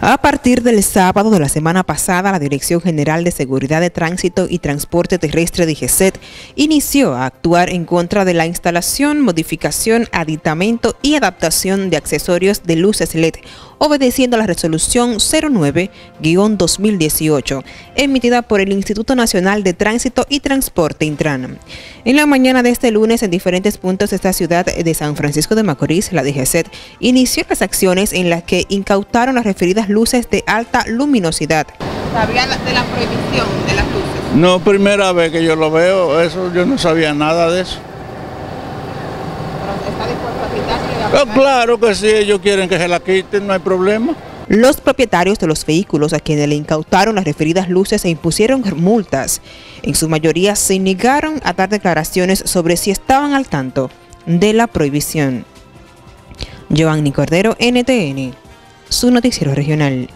A partir del sábado de la semana pasada, la Dirección General de Seguridad de Tránsito y Transporte Terrestre de GESET inició a actuar en contra de la instalación, modificación, aditamento y adaptación de accesorios de luces LED, obedeciendo a la resolución 09-2018, emitida por el Instituto Nacional de Tránsito y Transporte Intran. En la mañana de este lunes, en diferentes puntos de esta ciudad de San Francisco de Macorís, la DGCET inició las acciones en las que incautaron las referidas luces de alta luminosidad. ¿Sabía de la prohibición de las luces? No, primera vez que yo lo veo, eso yo no sabía nada de eso. ¿Está dispuesto a quitarle? Ah, claro que sí, ellos quieren que se la quiten, no hay problema. Los propietarios de los vehículos a quienes le incautaron las referidas luces se impusieron multas. En su mayoría se negaron a dar declaraciones sobre si estaban al tanto de la prohibición. Giovanni Cordero, NTN su noticiero regional.